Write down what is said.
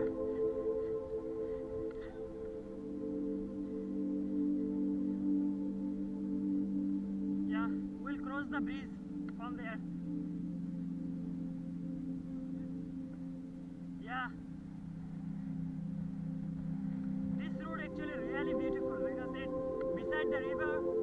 Yeah, we'll cross the bridge from there. Yeah. This road actually really beautiful because it beside the river